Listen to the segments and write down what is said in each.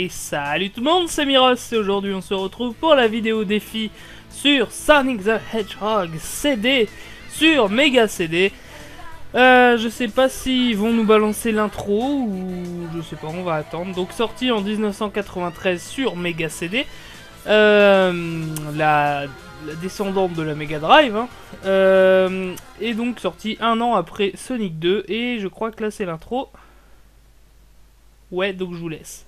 Et salut tout le monde, c'est Miros et aujourd'hui on se retrouve pour la vidéo défi sur Sonic the Hedgehog CD sur Mega CD. Euh, je sais pas s'ils vont nous balancer l'intro ou je sais pas, on va attendre. Donc sorti en 1993 sur Mega CD, euh, la, descendante de la Mega Drive, hein. euh, et donc sorti un an après Sonic 2 et je crois que là c'est l'intro. Ouais, donc je vous laisse.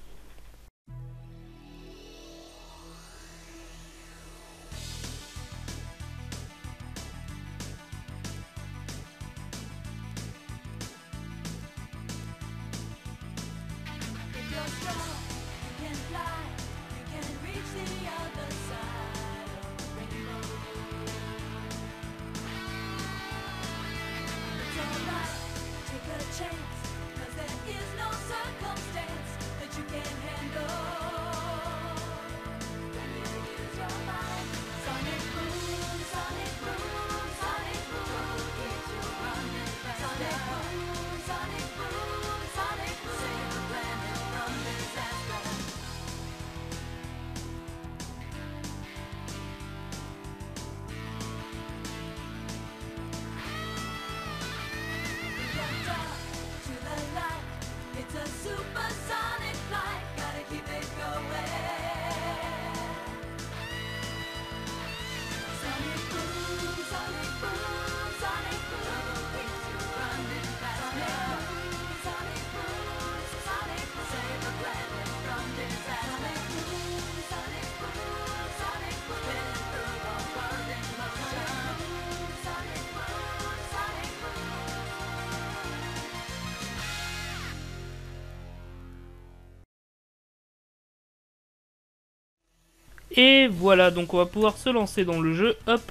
Et voilà, donc on va pouvoir se lancer dans le jeu. Hop,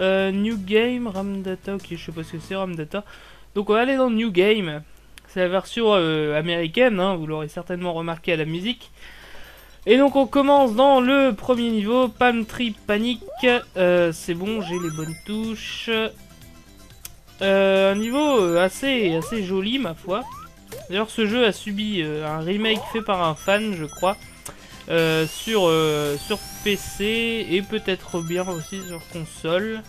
euh, New Game, Ramdata, ok, je sais pas ce que c'est Ramdata. Donc on va aller dans New Game. C'est la version euh, américaine, hein, vous l'aurez certainement remarqué à la musique. Et donc on commence dans le premier niveau, Palm Tree Panic. Euh, c'est bon, j'ai les bonnes touches. un niveau assez, assez joli, ma foi. D'ailleurs, ce jeu a subi un remake fait par un fan, je crois. Euh, sur, euh, sur PC et peut-être bien aussi sur console.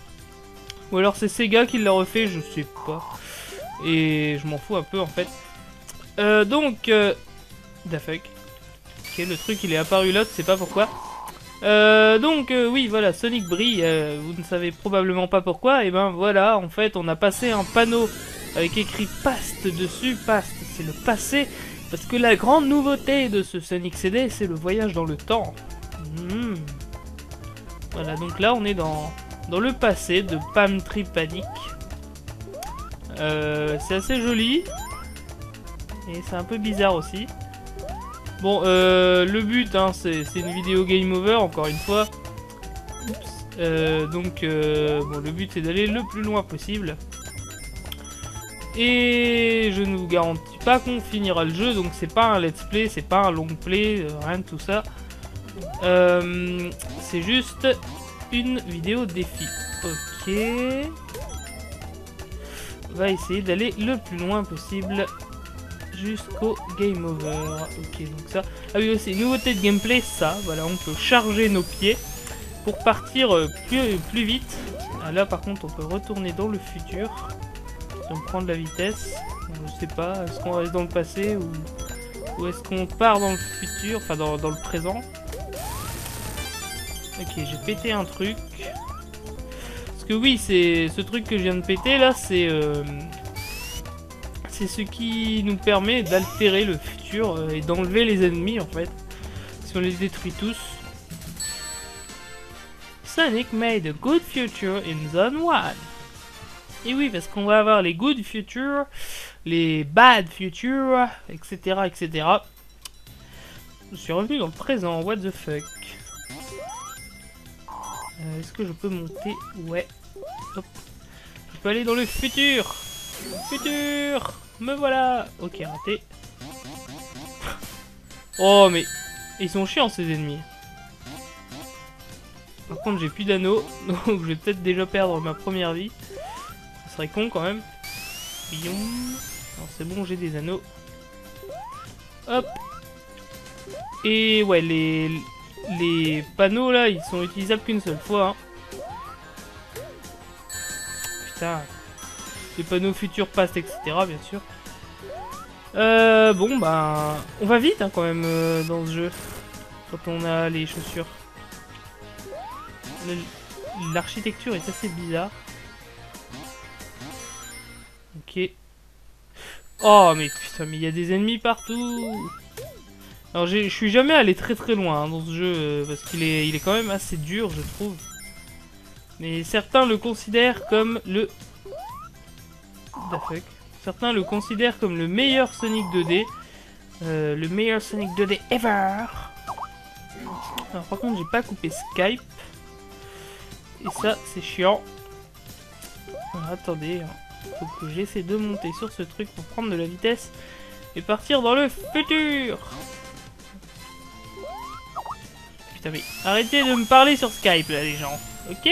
Ou alors c'est Sega qui l'a refait, je sais pas. Et je m'en fous un peu en fait. Euh, donc, euh, the fuck. Ok, le truc il est apparu là, tu sais pas pourquoi. donc oui, voilà, Sonic brille, vous ne savez probablement pas pourquoi. Et ben voilà, en fait, on a passé un panneau avec écrit Past dessus. Past, c'est le passé. Parce que la grande nouveauté de ce Sonic CD, c'est le voyage dans le temps. Hmm. Voilà, donc là on est dans, le passé de Palm Tree. Euh, c'est assez joli. Et c'est un peu bizarre aussi. Bon, euh, le but, hein, c'est une vidéo game over, encore une fois. Euh, donc, bon, le but c'est d'aller le plus loin possible. Et je ne vous garantis pas qu'on finira le jeu, donc c'est pas un let's play, c'est pas un long play, euh, rien de tout ça. Euh, c'est juste une vidéo défi. Ok. On va essayer d'aller le plus loin possible jusqu'au game over. Ok, donc ça. Ah oui, aussi, nouveauté de gameplay, ça. Voilà, on peut charger nos pieds pour partir euh, plus, plus vite. Ah, là, par contre, on peut retourner dans le futur on prend de la vitesse, je sais pas, est-ce qu'on reste dans le passé ou, ou est-ce qu'on part dans le futur, enfin dans, le présent Ok, j'ai pété un truc. Parce que oui, c'est ce truc que je viens de péter là, c'est euh, c'est ce qui nous permet d'altérer le futur euh, et d'enlever les ennemis en fait. Si on les détruit tous. Sonic made a good future in Zone 1. Et oui, parce qu'on va avoir les good futures, les bad futures, etc. etc. Je suis revenu dans le présent, what the fuck. Euh, est-ce que je peux monter? Ouais. Hop. Je peux aller dans le futur Futur Me voilà Ok, raté. oh, mais... Ils sont chiants, ces ennemis. Par contre, j'ai plus d'anneaux, donc je vais peut-être déjà perdre ma première vie serait con quand même. C'est bon, j'ai des anneaux. Hop Et ouais, les, les panneaux là, ils sont utilisables qu'une seule fois. Hein. Putain. Les panneaux futurs passent, etc. bien sûr. Euh, bon, bah... On va vite hein, quand même euh, dans ce jeu. Quand on a les chaussures. L'architecture est assez bizarre. Oh, mais putain, mais il y a des ennemis partout Alors, je suis jamais allé très très loin hein, dans ce jeu, euh, parce qu'il est, il est quand même assez dur, je trouve. Mais certains le considèrent comme le... The fuck? Certains le considèrent comme le meilleur Sonic 2D. Euh, le meilleur Sonic 2D ever Alors, par contre, j'ai pas coupé Skype. Et ça, c'est chiant. Attendez, hein. Faut que j'essaie de monter sur ce truc pour prendre de la vitesse et partir dans le futur. Putain, mais arrêtez de me parler sur Skype, là, les gens. Ok?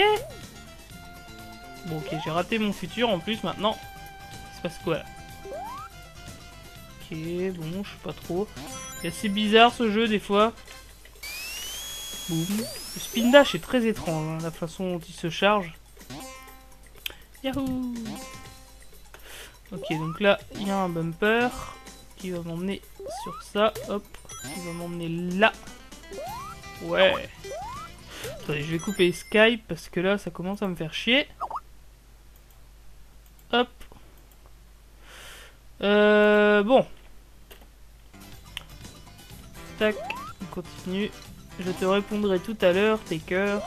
Bon, ok, j'ai raté mon futur en plus maintenant. Il se passe quoi là? Ok, bon, je sais pas trop. C'est assez bizarre ce jeu des fois. Boum. Le spin dash est très étrange, hein, la façon dont il se charge. Yahoo Ok, donc là, il y a un bumper qui va m'emmener sur ça. Hop, qui va m'emmener là. Ouais. Attendez, je vais couper Skype parce que là, ça commence à me faire chier. Hop. Euh, bon. Tac, on continue. Je te répondrai tout à l'heure, tes cœurs.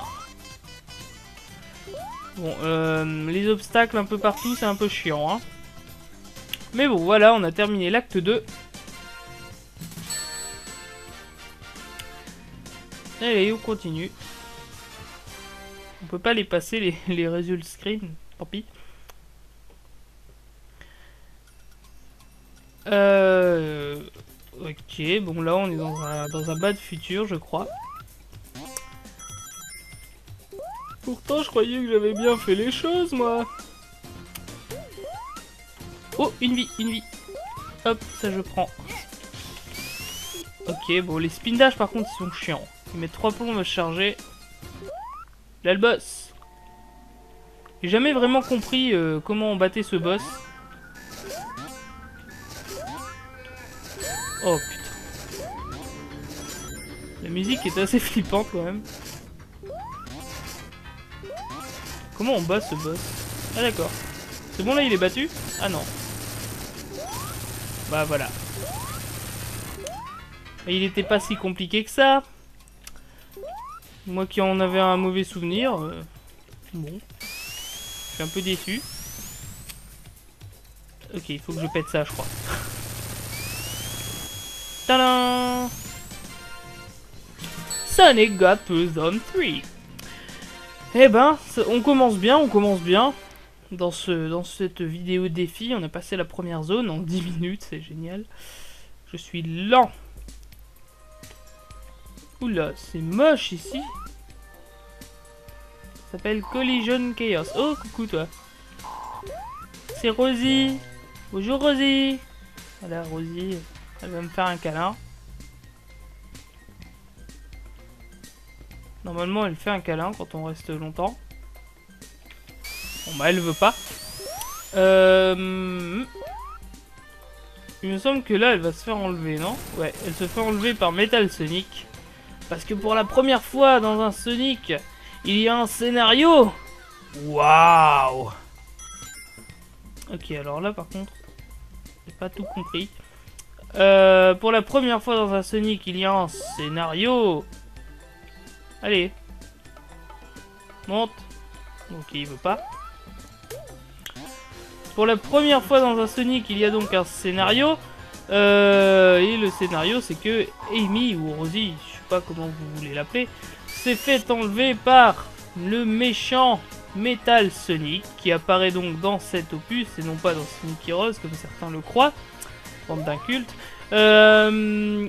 Bon, euh, les obstacles un peu partout, c'est un peu chiant, hein. Mais bon, voilà, on a terminé l'acte 2. Allez, on continue. On peut pas les passer, les, les résultats screen. Tant pis. Euh... Ok, bon là on est dans un, dans un bas de futur, je crois. Pourtant, je croyais que j'avais bien fait les choses, moi. Oh, une vie, une vie. Hop, ça je prends. Ok, bon, les spin dash par contre, ils sont chiants. Ils mettent 3 plombs à me charger. Là, le boss. J'ai jamais vraiment compris euh, comment on battait ce boss. Oh putain. La musique est assez flippante quand même. Comment on bat ce boss? Ah d'accord. C'est bon là il est battu? Ah non. Bah voilà. il était pas si compliqué que ça. Moi qui en avais un mauvais souvenir. Euh, bon. Je suis un peu déçu. Ok, il faut que je pète ça je crois. Tadam Sonic got to Zone 3 eh ben, on commence bien, on commence bien. Dans, ce, dans cette vidéo défi, on a passé la première zone en 10 minutes, c'est génial. Je suis lent. Oula, c'est moche ici. Ça s'appelle Collision Chaos. Oh, coucou toi. C'est Rosie. Bonjour Rosie. Voilà, Rosie, elle va me faire un câlin. Normalement, elle fait un câlin quand on reste longtemps. Bon, bah, elle veut pas. Euh... Il me semble que là, elle va se faire enlever, non? Ouais, elle se fait enlever par Metal Sonic. Parce que pour la première fois dans un Sonic, il y a un scénario Waouh Ok, alors là, par contre, j'ai pas tout compris. Euh, pour la première fois dans un Sonic, il y a un scénario Allez. Monte. Ok, il veut pas. Pour la première fois dans un Sonic, il y a donc un scénario. Euh, et le scénario, c'est que Amy ou Rosie, je sais pas comment vous voulez l'appeler, s'est fait enlever par le méchant Metal Sonic, qui apparaît donc dans cet opus, et non pas dans Sonic Heroes, comme certains le croient, bande d'incultes. Euh,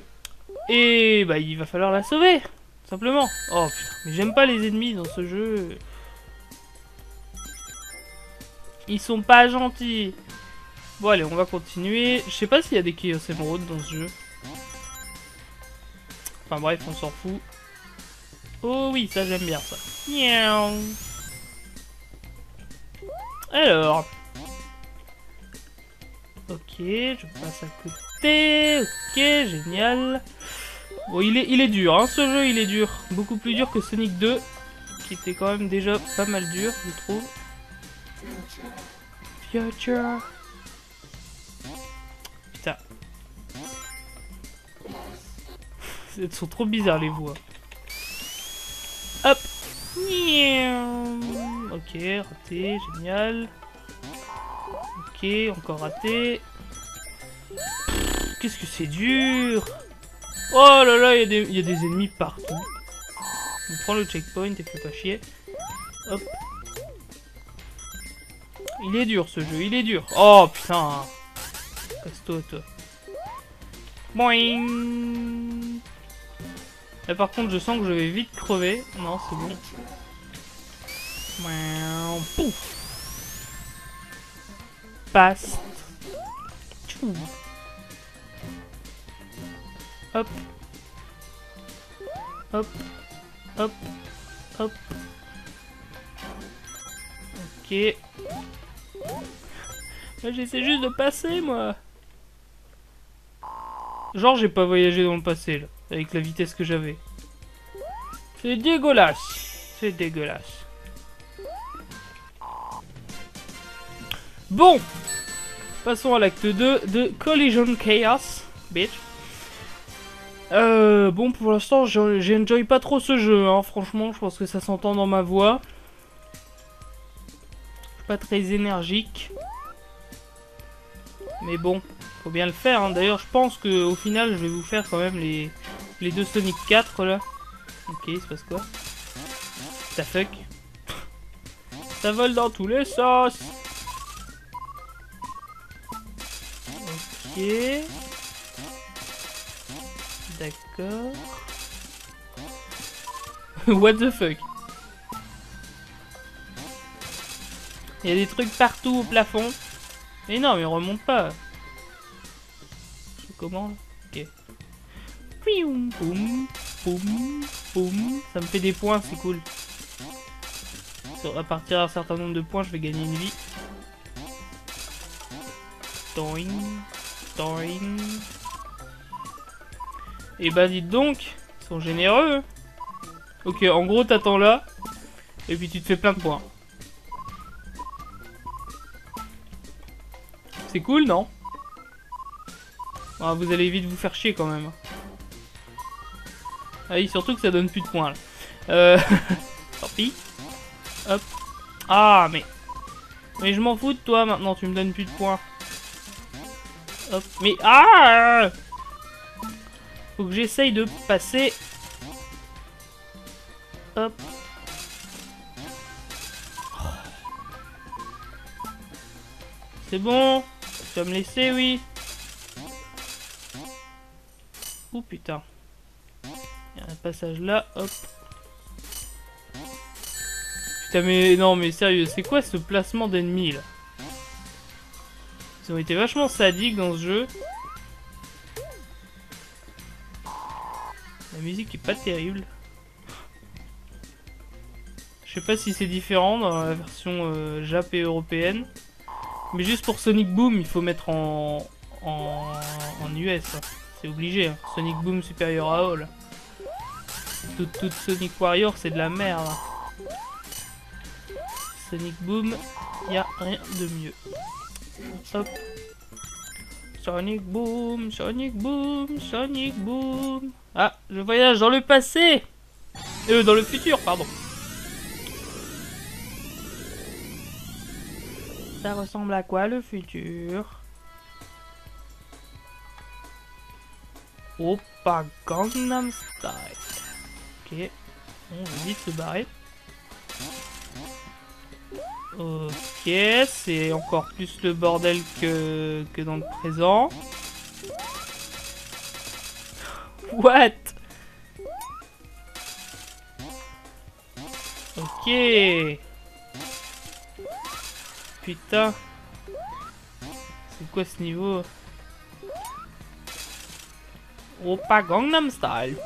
et bah, il va falloir la sauver. Simplement. Oh putain, mais j'aime pas les ennemis dans ce jeu. Ils sont pas gentils. Bon allez, on va continuer. Je sais pas s'il y a des Chaos Emerald dans ce jeu. Enfin bref, on s'en fout. Oh oui, ça j'aime bien ça. Alors. Ok, je passe à côté. Ok, génial. Bon, il est, il est dur, hein, ce jeu, il est dur. Beaucoup plus dur que Sonic 2, qui était quand même déjà pas mal dur, je trouve. Future. Putain. Elles sont trop bizarres les voix. Hop. Ok, raté, génial. Ok, encore raté. Qu'est-ce que c'est dur Oh là là, il y, a des ennemis partout. On prend le checkpoint et fait pas chier. Hop. Il est dur ce jeu, il est dur. Oh putain. Casse-toi toi. Boing. Là par contre je sens que je vais vite crever. Non c'est bon. Pouf. Passe. Hop. Hop. Hop. Hop. Ok. J'essaie juste de passer, moi. Genre, j'ai pas voyagé dans le passé, là. Avec la vitesse que j'avais. C'est dégueulasse. C'est dégueulasse. Bon Passons à l'acte 2 de Collision Chaos. Bitch. Euh, bon, pour l'instant, j'enjoy pas trop ce jeu, hein. franchement, je pense que ça s'entend dans ma voix. Pas très énergique. Mais bon, faut bien le faire. Hein. D'ailleurs, je pense que au final, je vais vous faire quand même les, les deux Sonic 4 là. Ok, il se passe quoi? Ça fuck. Ça vole dans tous les sens. Ok. D'accord. What the fuck? Il y a des trucs partout au plafond. Mais non, mais on remonte pas. Comment Ok. Boum, boum, boum. Ça me fait des points, c'est cool. À partir d'un certain nombre de points, je vais gagner une vie. Toing, toing. Et bah dites donc, ils sont généreux. Ok, en gros t'attends là, et puis tu te fais plein de points. C'est cool, non ah, Vous allez vite vous faire chier quand même. Ah oui, surtout que ça donne plus de points là. Euh... Tant pis. Hop. Ah, mais... Mais je m'en fous de toi maintenant, tu me donnes plus de points. Hop. Mais... Ah faut que j'essaye de passer. Hop. C'est bon Tu vas me laisser, oui Oh putain. Il y a un passage là, hop. Putain mais non mais sérieux, c'est quoi ce placement d'ennemis là? Ils ont été vachement sadiques dans ce jeu. La musique est pas terrible. Je sais pas si c'est différent dans la version euh, Jap et européenne. Mais juste pour Sonic Boom, il faut mettre en, en, US. Hein. C'est obligé. Hein. Sonic Boom supérieur à All. Toute, Sonic Warrior, c'est de la merde. Hein. Sonic Boom, y a rien de mieux. Hop. Sonic Boom, Sonic Boom, Sonic Boom. Ah, je voyage dans le passé Euh, dans le futur, pardon. Ça ressemble à quoi le futur? Opa Gangnam Style. Ok, on va vite se barrer. Ok, c'est encore plus le bordel que, que dans le présent. What? Ok. Putain. C'est quoi ce niveau? Oppa Gangnam Style.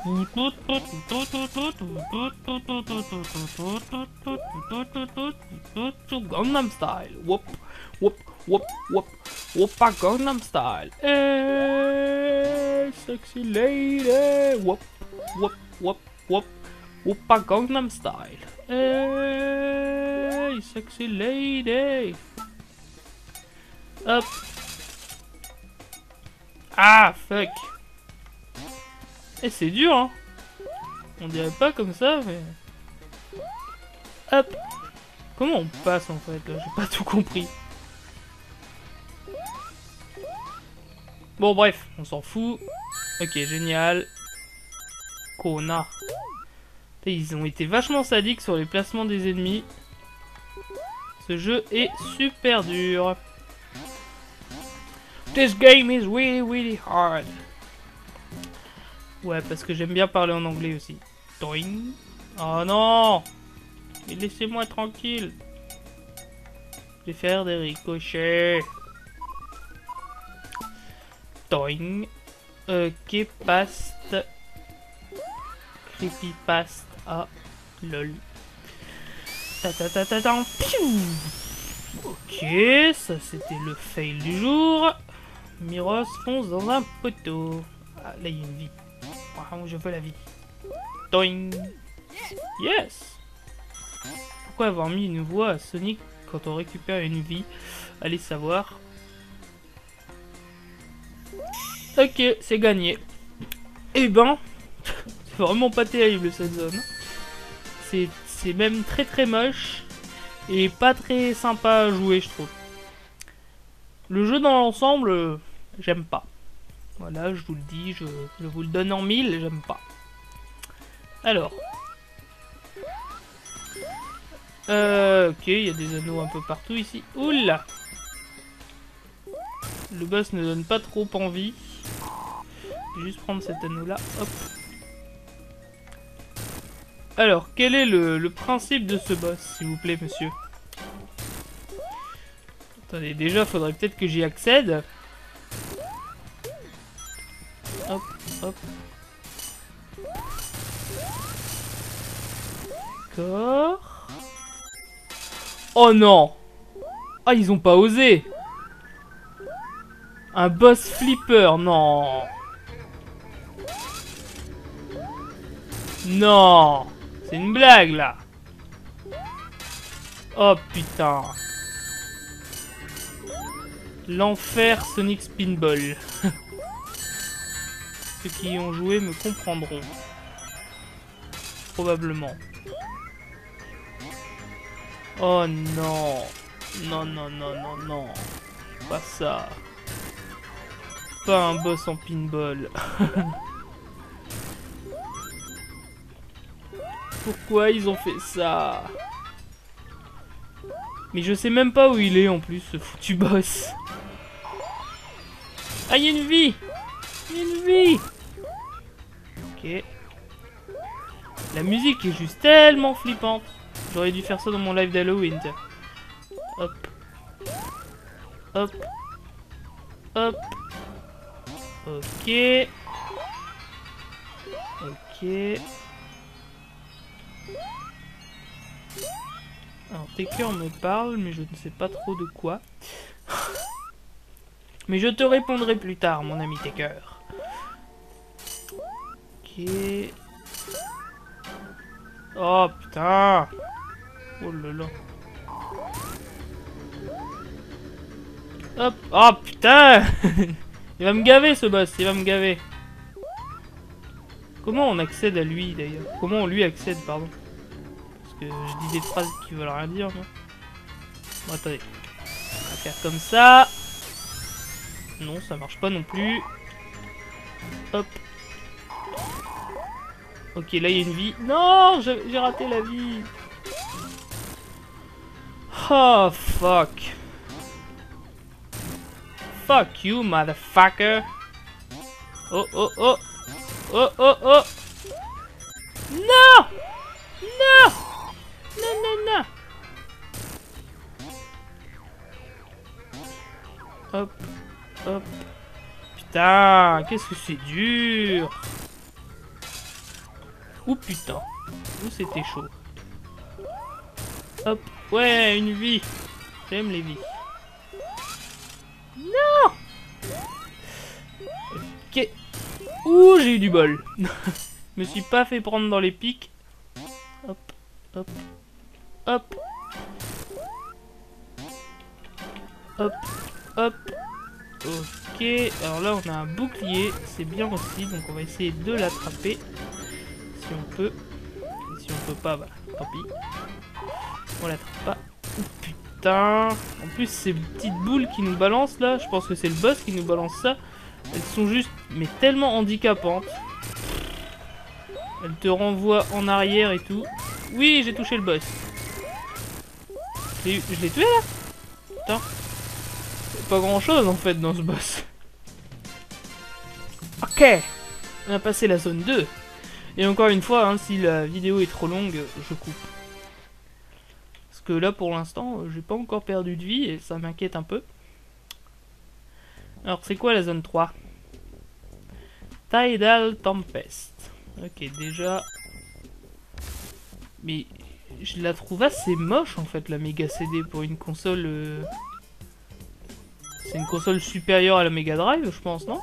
Gangnam Style. Whoop, whoop, whoop, whoop. Oppa Gangnam Style. Hey, sexy lady. Whoop, whoop, whoop, whoop. Oppa Gangnam Style. Hey, sexy lady. Hop. Ah, fuck. Et c'est dur, hein. On dirait pas comme ça, mais... Hop. Comment on passe, en fait, là? J'ai pas tout compris. Bon, bref, on s'en fout. Ok, génial. Connard. Ils ont été vachement sadiques sur les placements des ennemis. Ce jeu est super dur. This game is really really hard. Ouais, parce que j'aime bien parler en anglais aussi. Toing. Oh non Mais laissez-moi tranquille. Je vais faire des ricochets. Toing. Ok, past. Creepypast. Ah, lol. Ok, ça c'était le fail du jour. Miros fonce dans un poteau. Ah, là il y a une vie. Wow, je veux la vie. Toing Yes Pourquoi avoir mis une voix à Sonic quand on récupère une vie Allez savoir. Ok, c'est gagné. Eh ben, c'est vraiment pas terrible cette zone. C'est même très très moche et pas très sympa à jouer, je trouve. Le jeu dans l'ensemble, j'aime pas. Voilà, je vous le dis, je, vous le donne en mille, j'aime pas. Alors. Euh, ok, il y a des anneaux un peu partout ici. Oula Le boss ne donne pas trop envie. Juste prendre cet anneau-là, hop. Alors, quel est le, principe de ce boss, s'il vous plaît, monsieur Attendez, déjà, faudrait peut-être que j'y accède. Hop, hop. D'accord. Oh non Ah, ils ont pas osé Un boss flipper, non Non C'est une blague, là. Oh, putain. L'enfer Sonic Spinball. Ceux qui y ont joué me comprendront. Probablement. Oh non. Non, non, non, non, non. Pas ça. Pas un boss en pinball Pourquoi ils ont fait ça Mais je sais même pas où il est en plus, ce foutu boss. Ah, il y a une vie Une vie la musique est juste tellement flippante. J'aurais dû faire ça dans mon live d'Halloween. Hop. Hop. Hop. Ok. Ok. Alors, cœurs me parlent, mais je ne sais pas trop de quoi. mais je te répondrai plus tard, mon ami Taker. Oh putain Oh là là Hop Oh putain Il va me gaver ce boss, il va me gaver. Comment on accède à lui d'ailleurs Comment on lui accède, pardon Parce que je dis des phrases qui veulent rien dire, moi. Bon, attendez. On va faire comme ça. Non, ça marche pas non plus. Hop. Ok, là il y a une vie. Non, j'ai raté la vie. Oh, fuck. Fuck you, motherfucker. Oh, oh, oh. Oh, oh, oh. Non Non Non, non, non. Hop, hop. putain, qu'est-ce que c'est dur Ouh putain, où c'était chaud. Hop, ouais, une vie. J'aime les vies. Non Ouh, j'ai eu du bol. Je me suis pas fait prendre dans les pics. Hop, hop, hop. Hop, hop. Ok, alors là on a un bouclier, c'est bien aussi, donc on va essayer de l'attraper. Si on peut. Et si on peut pas, bah tant pis. On l'attrape pas. Oh, putain En plus ces petites boules qui nous balancent là, je pense que c'est le boss qui nous balance ça. Elles sont juste, mais tellement handicapantes. Elles te renvoient en arrière et tout. Oui, j'ai touché le boss. Je l'ai tué là? Putain. Pas grand chose en fait dans ce boss. Ok. On a passé la zone 2. Et encore une fois, hein, si la vidéo est trop longue, je coupe. Parce que là pour l'instant, j'ai pas encore perdu de vie et ça m'inquiète un peu. Alors c'est quoi la zone 3 Tidal Tempest. Ok, déjà... Mais je la trouve assez moche en fait la Mega CD pour une console... Euh, c'est une console supérieure à la Mega Drive je pense, non?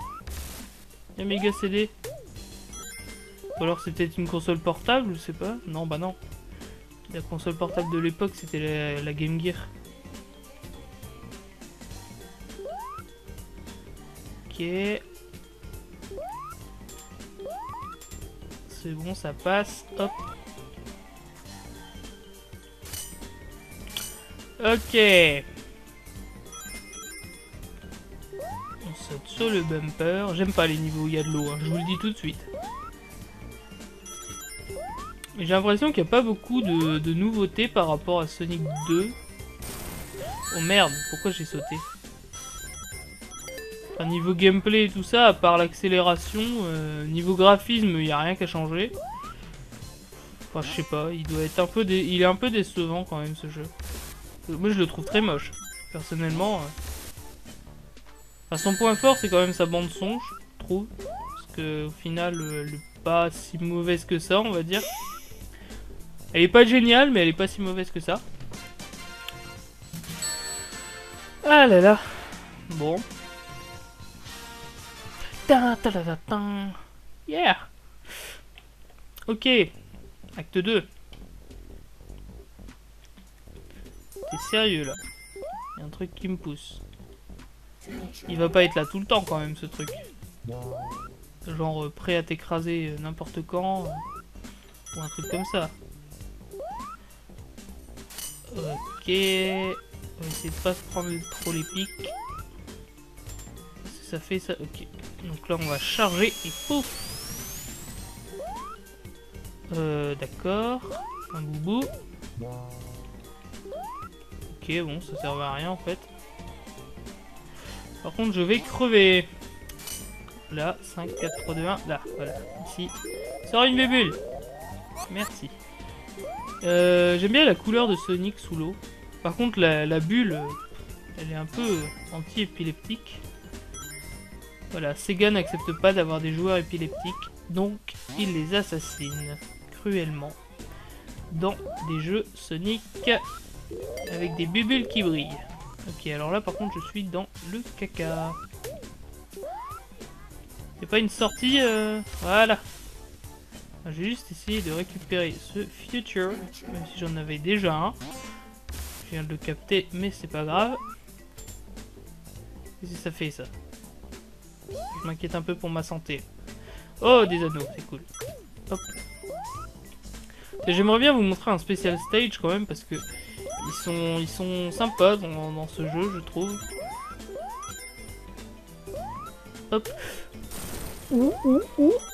La Mega CD Ou alors c'était une console portable, je sais pas. Non, bah non. La console portable de l'époque c'était la, la Game Gear. Ok. C'est bon, ça passe. Hop. Ok. On saute sur le bumper. J'aime pas les niveaux où il y a de l'eau, hein, je vous le dis tout de suite. J'ai l'impression qu'il n'y a pas beaucoup de, de, nouveautés par rapport à Sonic 2. Oh merde, pourquoi j'ai sauté? Niveau gameplay et tout ça, à part l'accélération, euh, niveau graphisme, il n'y a rien qu'à changer. Enfin, je sais pas, il doit être un peu, il est un peu décevant quand même ce jeu. Moi, je le trouve très moche, personnellement. Enfin, son point fort, c'est quand même sa bande son, je trouve. Parce que au final, elle est pas si mauvaise que ça, on va dire. Elle est pas géniale, mais elle est pas si mauvaise que ça. Ah là là. Bon. Yeah. Ok. Acte 2. T'es sérieux là? Y a un truc qui me pousse. Il va pas être là tout le temps quand même ce truc. Genre euh, prêt à t'écraser euh, n'importe quand. Euh, ou un truc comme ça. Ok. On va essayer de pas se prendre trop les pics. Ça fait ça. Ok. Donc là on va charger et pouf euh, D'accord. Un boubou. Ok, bon, ça sert à rien en fait. Par contre, je vais crever. Là, 5, 4, 3, 2, 1. Là, voilà. Ici. Sors une bébule. Merci. Euh, J'aime bien la couleur de Sonic sous l'eau. Par contre, la, bulle, elle est un peu anti-épileptique. Voilà, Sega n'accepte pas d'avoir des joueurs épileptiques, donc il les assassine cruellement dans des jeux Sonic avec des bulles qui brillent. Ok, alors là par contre je suis dans le caca. C'est pas une sortie euh... Voilà. J'ai juste essayé de récupérer ce future, même si j'en avais déjà un. Je viens de le capter, mais c'est pas grave. Qu'est-ce que ça fait ça? Je m'inquiète un peu pour ma santé. Oh, des anneaux, c'est cool. Hop. J'aimerais bien vous montrer un spécial stage quand même parce que ils sont, ils sont sympas dans, ce jeu, je trouve. Hop.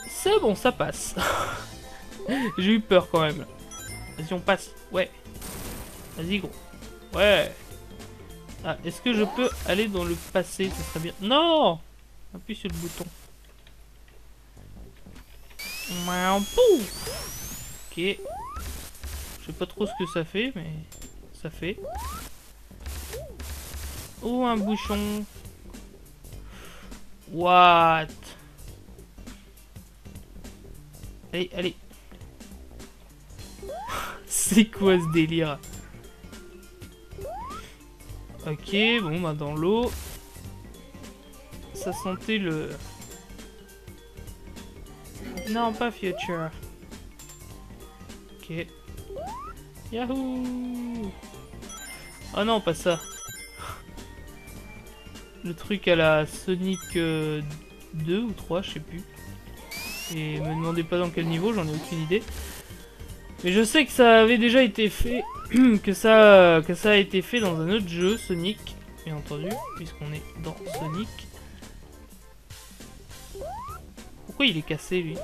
C'est bon, ça passe. J'ai eu peur quand même. Vas-y, on passe. Ouais. Vas-y, gros. Ouais. Ah, est-ce que je peux aller dans le passé? Ça serait bien. Non Appuie sur le bouton. Ok. Je sais pas trop ce que ça fait, mais ça fait. Oh, un bouchon. What? Allez, allez. C'est quoi ce délire? Ok, bon bah dans l'eau. Ça sentait le... Non, pas Future. Ok. Yahoo Oh non, pas ça. Le truc à la Sonic 2 euh, ou 3, je sais plus. Et me demandez pas dans quel niveau, j'en ai aucune idée. Mais je sais que ça avait déjà été fait, que ça, que ça a été fait dans un autre jeu, Sonic, bien entendu, puisqu'on est dans Sonic. Pourquoi il est cassé, lui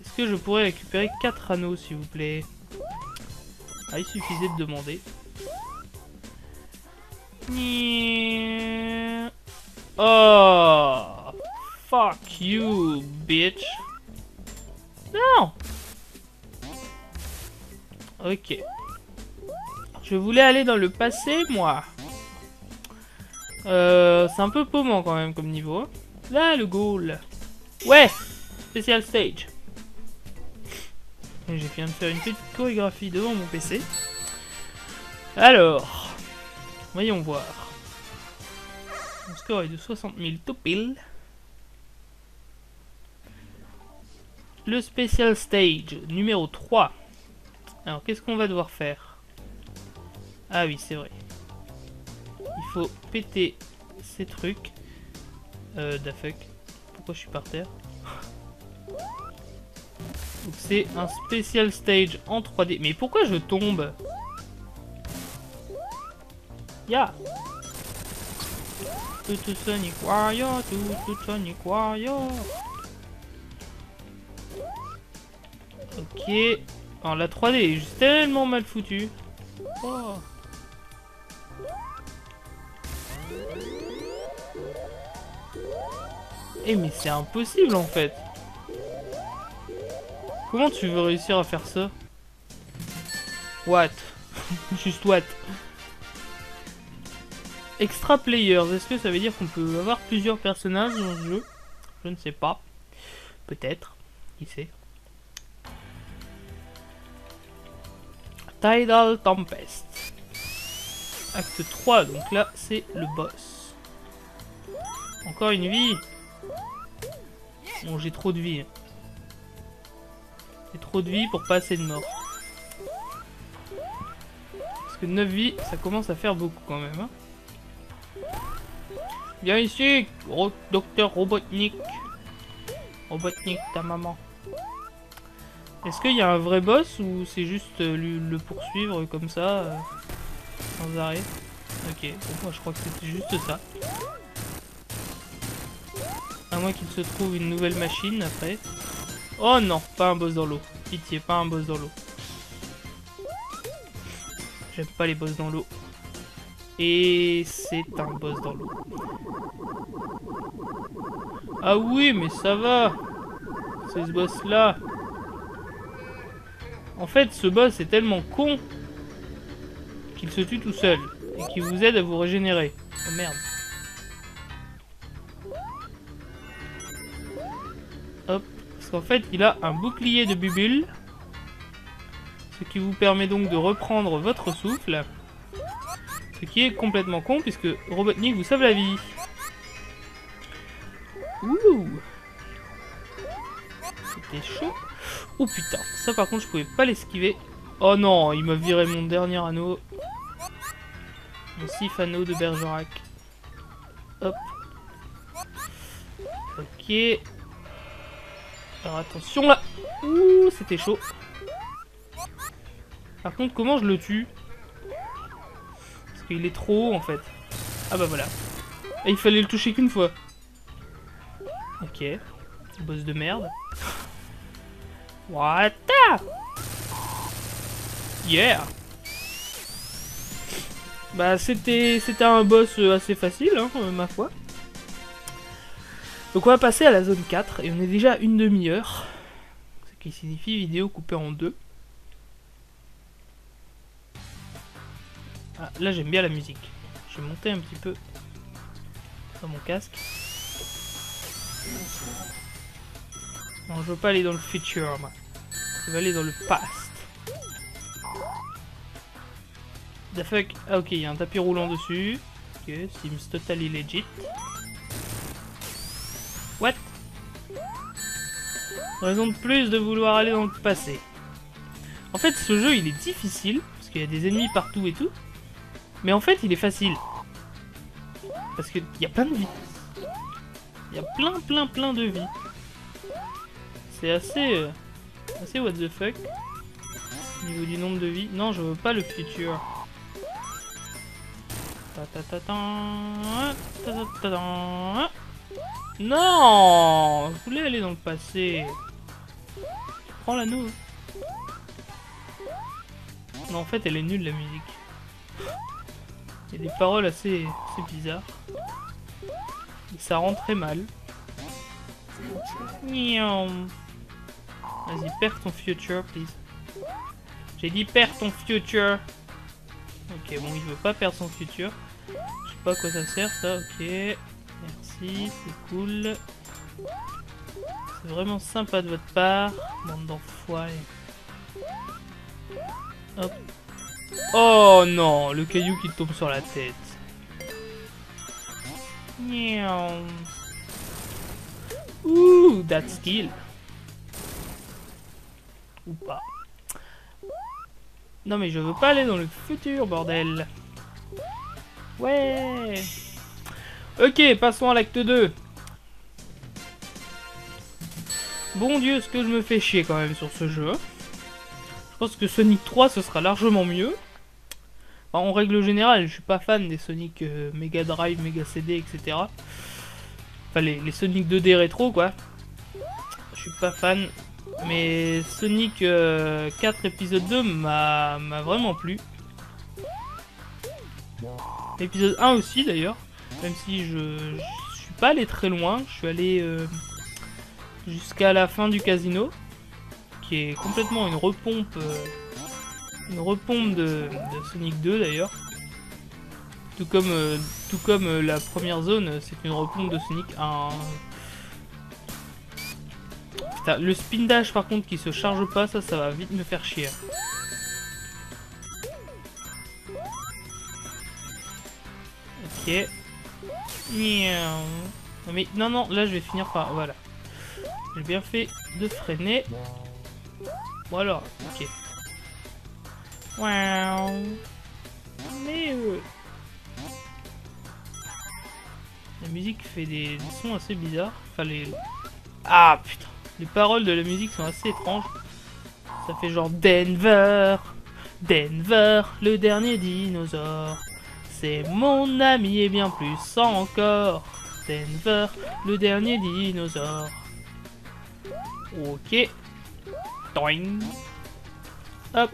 Est-ce que je pourrais récupérer 4 anneaux, s'il vous plaît Ah, il suffisait de demander. Oh Fuck you, bitch Non Ok. Je voulais aller dans le passé, moi. Euh, c'est un peu paumant quand même comme niveau. Là, le goal. Ouais Special stage. J'ai viens de faire une petite chorégraphie devant mon PC. Alors, voyons voir. Mon score est de 60 000 tout pile. Le Special Stage, numéro 3. Alors, qu'est-ce qu'on va devoir faire? Ah oui, c'est vrai. Il faut péter ces trucs. Euh, fuck. Pourquoi je suis par terre Donc c'est un Special Stage en 3D. Mais pourquoi je tombe Ya Tout Sonic Warrior, tout Sonic Warrior Ok. Alors la 3D est juste tellement mal foutue. Oh. Eh mais c'est impossible en fait. Comment tu veux réussir à faire ça? What? Juste what? Extra players, est-ce que ça veut dire qu'on peut avoir plusieurs personnages dans ce jeu? Je ne sais pas. Peut-être. Qui sait? Tidal Tempest. Acte 3, donc là c'est le boss. Encore une vie. Bon, j'ai trop de vie. J'ai trop de vie pour pas assez de morts. Parce que 9 vies, ça commence à faire beaucoup quand même. Hein. Viens ici, docteur Robotnik. Robotnik, ta maman. Est-ce qu'il y a un vrai boss ou c'est juste euh, le, poursuivre comme ça, euh, sans arrêt? Ok, bon, moi je crois que c'était juste ça. À moins qu'il se trouve une nouvelle machine après. Oh non, pas un boss dans l'eau. Pitié, pas un boss dans l'eau. J'aime pas les boss dans l'eau. Et c'est un boss dans l'eau. Ah oui, mais ça va. C'est ce boss là. En fait, ce boss est tellement con qu'il se tue tout seul et qui vous aide à vous régénérer. Oh merde. Qu'en fait, il a un bouclier de bubule. Ce qui vous permet donc de reprendre votre souffle. Ce qui est complètement con puisque Robotnik vous sauve la vie. Ouh C'était chaud. Oh putain, ça par contre je pouvais pas l'esquiver. Oh non, il m'a viré mon dernier anneau. Mon sif anneau de Bergerac. Hop. Ok. Alors attention là. Ouh, c'était chaud. Par contre, comment je le tue Parce qu'il est trop haut en fait. Ah bah voilà. Et il fallait le toucher qu'une fois. Ok. Boss de merde. What Yeah Bah c'était c'était un boss euh, assez facile, hein, ma foi. Donc on va passer à la zone 4, et on est déjà une demi-heure. Ce qui signifie vidéo coupée en deux. Ah, là j'aime bien la musique. Je vais monter un petit peu. dans mon casque. Non, je veux pas aller dans le future, moi. Je veux aller dans le past. The fuck? Ah ok, il y a un tapis roulant dessus. Ok, seems totally legit. What? Raison de plus de vouloir aller dans le passé. En fait, ce jeu, il est difficile, parce qu'il y a des ennemis partout et tout. Mais en fait, il est facile. Parce qu'il y a plein de vies. Il y a plein, plein, plein de vies. C'est assez... Euh, assez what the fuck. Au niveau du nombre de vies. Non, je veux pas le futur. Non Je voulais aller dans le passé. Prends l'anneau. Non, en fait, elle est nulle, la musique. Il y a des paroles assez, assez bizarres. Ça rend très mal. Vas-y, perds ton future, please. J'ai dit perds ton future. Ok, bon, il veut pas perdre son futur. Je sais pas à quoi ça sert, ça. Ok. C'est cool. C'est vraiment sympa de votre part, bande d'enfoirés. Oh non, le caillou qui tombe sur la tête. Ouh, that's skill. Ou pas. Non mais je veux pas aller dans le futur, bordel. Ouais. Ok, passons à l'acte 2. Bon Dieu, ce que je me fais chier quand même sur ce jeu? Je pense que Sonic 3, ce sera largement mieux. en règle générale, je suis pas fan des Sonic euh, Mega Drive, Mega CD, etc. Enfin, les, les, Sonic 2D rétro, quoi. Je suis pas fan. Mais Sonic 4 euh, épisode 2 m'a vraiment plu. Épisode 1 aussi, d'ailleurs. Même si je, suis pas allé très loin. Je suis allé... Euh, jusqu'à la fin du casino, qui est complètement une repompe, euh, une repompe de, Sonic 2 d'ailleurs. Tout comme, euh, tout comme la première zone, c'est une repompe de Sonic 1. le spin dash par contre qui se charge pas, ça, ça va vite me faire chier. Ok. Mais non, non, là je vais finir par... Voilà. J'ai bien fait de freiner. Bon alors, ok. Wow. Mais euh, La musique fait des, sons assez bizarres. Enfin les... Ah putain. Les paroles de la musique sont assez étranges. Ça fait genre Denver. Denver, le dernier dinosaure. C'est mon ami et bien plus encore. Denver, le dernier dinosaure. Ok. Toing. Hop.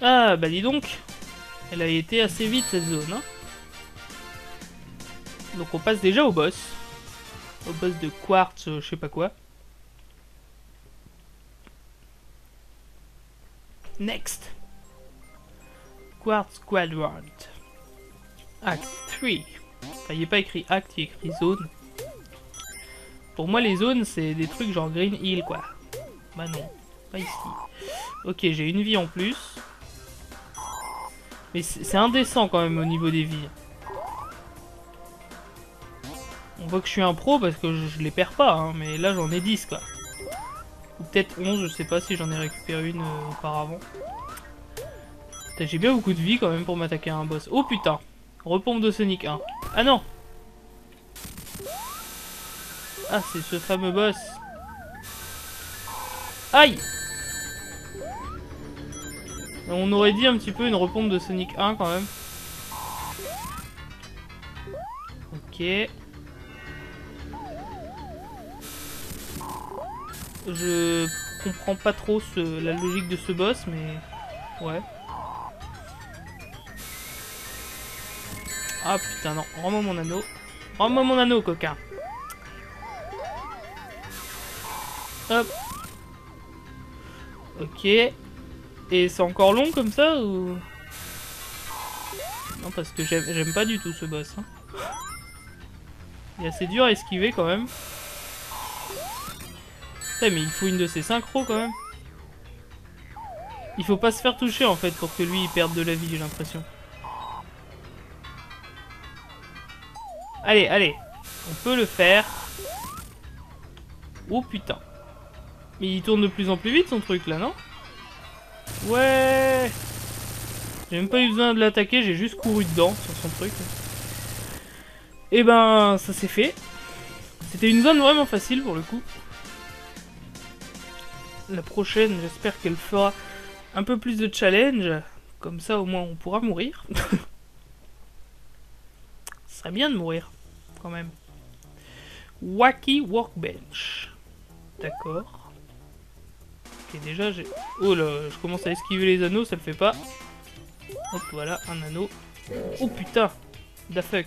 Ah, bah dis donc. Elle a été assez vite cette zone. Hein. Donc on passe déjà au boss. Au boss de quartz, euh, je sais pas quoi. Next. Quartz Quadrant. Act 3. Enfin, il n'est pas écrit acte, il est écrit zone. Pour moi, les zones, c'est des trucs genre Green Hill, quoi. Bah non, pas ici. Ok, j'ai une vie en plus. Mais c'est indécent quand même au niveau des vies. On voit que je suis un pro parce que je, les perds pas, hein, mais là j'en ai 10 quoi. Ou peut-être 11, je sais pas si j'en ai récupéré une euh, auparavant. J'ai bien beaucoup de vie quand même pour m'attaquer à un boss. Oh putain Repompe de Sonic 1. Ah non ah, c'est ce fameux boss. Aïe On aurait dit un petit peu une repompe de Sonic 1 quand même. Ok. Je comprends pas trop la logique de ce boss, mais... Ouais. Ah putain, non. Rends-moi mon anneau. Rends-moi mon anneau, coquin. Hop. Ok. Et c'est encore long comme ça ou... Non, parce que j'aime pas du tout ce boss. Hein. Il est assez dur à esquiver quand même. Putain, mais il faut une de ses synchros quand même. Il faut pas se faire toucher en fait pour que lui il perde de la vie, j'ai l'impression. Allez, allez. On peut le faire. Oh putain. Mais il tourne de plus en plus vite son truc là, non? Ouais J'ai même pas eu besoin de l'attaquer, j'ai juste couru dedans sur son truc. Et eh ben, ça s'est fait. C'était une zone vraiment facile pour le coup. La prochaine, j'espère qu'elle fera un peu plus de challenge. Comme ça, au moins, on pourra mourir. Ce serait bien de mourir, quand même. Wacky Workbench. D'accord. Ok, déjà, j'ai... Oh là, je commence à esquiver les anneaux, ça le fait pas. Hop, voilà, un anneau. Oh putain Da fuck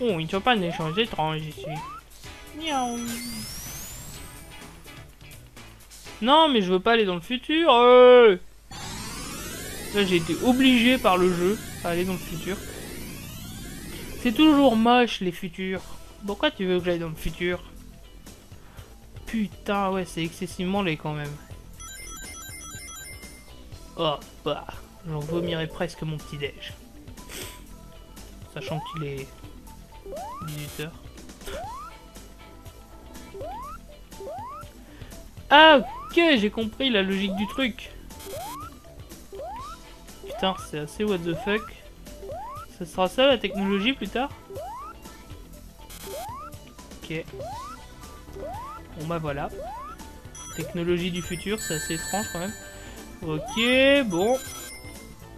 Oh, il ne faut pas un échange étrange ici. Non, mais je veux pas aller dans le futur. Euh. Là, j'ai été obligé par le jeu à aller dans le futur. C'est toujours moche, les futurs. Pourquoi tu veux que j'aille dans le futur? Putain, ouais, c'est excessivement laid quand même. Oh, bah, j'en vomirais presque mon petit déj. Sachant qu'il est 18h. Ah, ok, j'ai compris la logique du truc. Putain, c'est assez what the fuck. Ça sera ça la technologie plus tard Ok. Bon bah voilà. Technologie du futur, c'est assez étrange quand même. Ok, bon.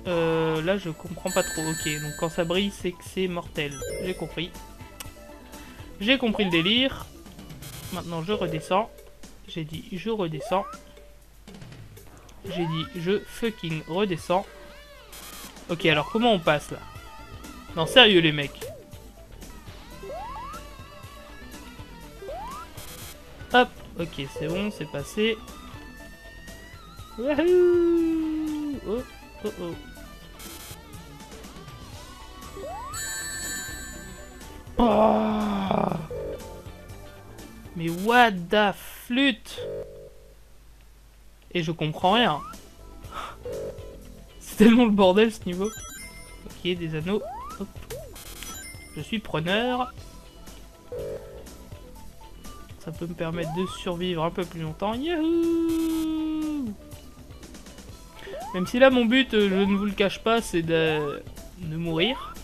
Euh, là je comprends pas trop. Ok, donc quand ça brille, c'est que c'est mortel. J'ai compris. J'ai compris le délire. Maintenant je redescends. J'ai dit je redescends. J'ai dit je fucking redescends. Ok, alors comment on passe là? Non, sérieux les mecs. Hop, ok, c'est bon, c'est passé. Wahoo Oh, oh, oh. Oh Mais what the flûte Et je comprends rien. C'est tellement le bordel ce niveau. Ok, des anneaux. Je suis preneur. Ça peut me permettre de survivre un peu plus longtemps. Yahoo Même si là mon but, je ne vous le cache pas, c'est de... de mourir.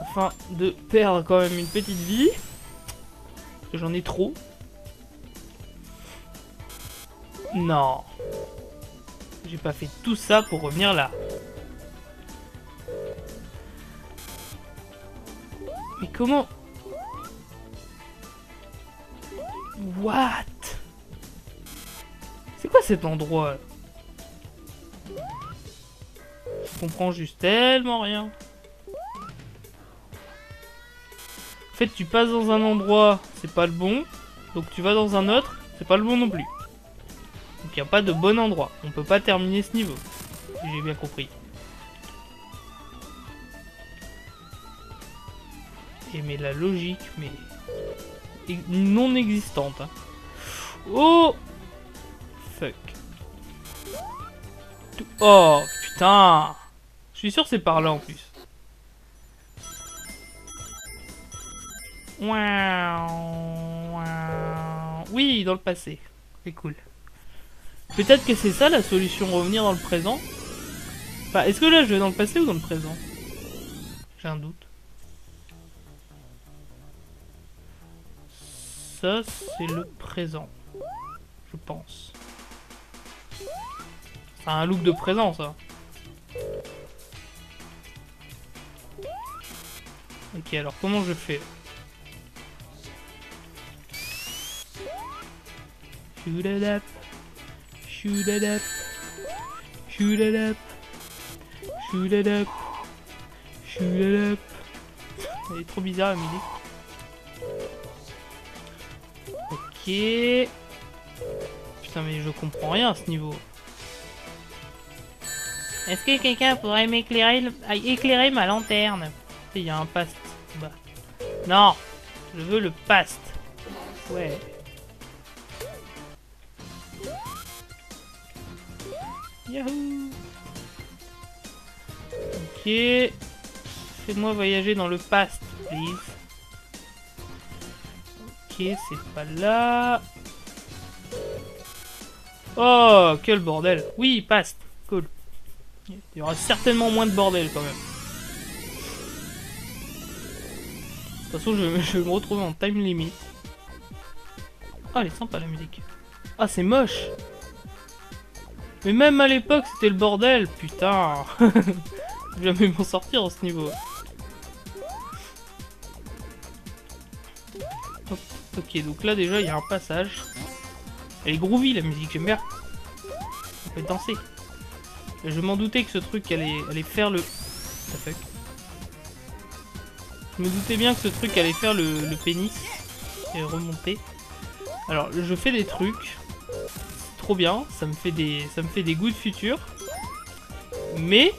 Afin de perdre quand même une petite vie. J'en ai trop. Non. J'ai pas fait tout ça pour revenir là. Comment What C'est quoi cet endroit Je comprends juste tellement rien. En fait, tu passes dans un endroit, c'est pas le bon. Donc tu vas dans un autre, c'est pas le bon non plus. Donc il n'y a pas de bon endroit. On peut pas terminer ce niveau. J'ai bien compris. Et mais la logique, mais... Non existante. Hein. Oh Fuck. Oh, putain Je suis sûr c'est par là en plus. Oui, dans le passé. C'est cool. Peut-être que c'est ça la solution, revenir dans le présent. Enfin, est-ce que là je vais dans le passé ou dans le présent? J'ai un doute. Ça, c'est le présent. Je pense. Un look de présent, ça. Ok, alors comment je fais? Shoot it up. Shoot it up. Shoot it up. Shoot it up. Shoot it up. Elle est trop bizarre la musique. Putain mais je comprends rien à ce niveau. Est-ce que quelqu'un pourrait m'éclairer le- éclairer ma lanterne? Il y a un past. Non Je veux le past. Ouais. Yahoo Ok. Fais-moi voyager dans le past, please. Ok, c'est pas là. Oh, quel bordel. Oui, past. Cool. Il y aura certainement moins de bordel quand même. De toute façon, je, vais me retrouver en time limit. Ah, elle est sympa la musique. Ah, c'est moche. Mais même à l'époque, c'était le bordel. Putain. je vais jamais m'en sortir en ce niveau. Ok, donc là déjà, il y a un passage. Elle est groovy la musique, j'aime bien. On peut danser. Je m'en doutais que ce truc allait, allait faire le... What the fuck? Je me doutais bien que ce truc allait faire le, le pénis et remonter. Alors, je fais des trucs. Trop bien. Ça me fait des, ça me fait des goûts de futur. Mais...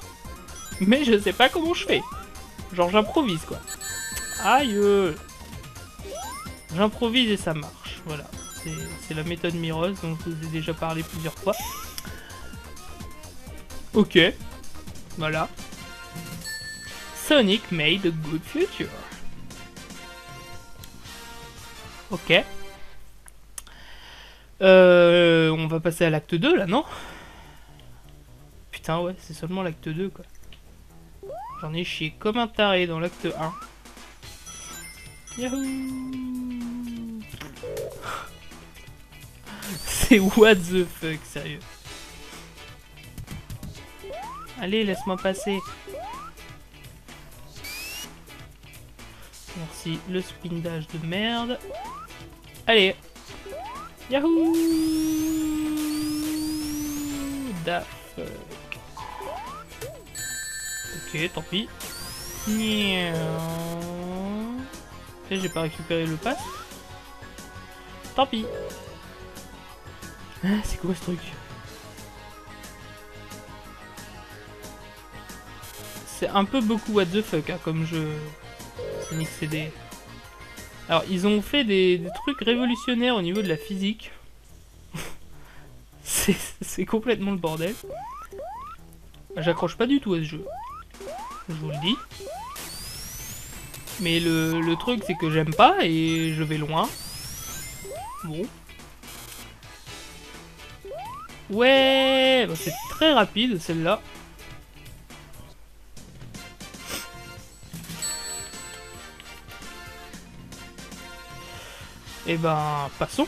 Mais je sais pas comment je fais. Genre, j'improvise, quoi. Aïe. J'improvise et ça marche. Voilà. C'est- la méthode Miros dont je vous ai déjà parlé plusieurs fois. Ok. Voilà. Sonic made a good future. Ok. Euh, on va passer à l'acte 2 là, non? Putain, ouais, c'est seulement l'acte 2 quoi. J'en ai chié comme un taré dans l'acte 1. Yahoo C'est what the fuck, sérieux. Allez, laisse-moi passer. Merci, le spindage de merde. Allez. Yahoo Da fuck. Ok, tant pis. Et j'ai pas récupéré le pass. Tant pis. Ah, c'est quoi ce truc? C'est un peu beaucoup what the fuck hein, comme jeu Sonic CD. Alors ils ont fait des, des trucs révolutionnaires au niveau de la physique. c'est c'est complètement le bordel. J'accroche pas du tout à ce jeu. Je vous le dis. Mais le, le truc c'est que j'aime pas et je vais loin. Bon. Ouais, bah, c'est très rapide celle-là. Et ben, passons.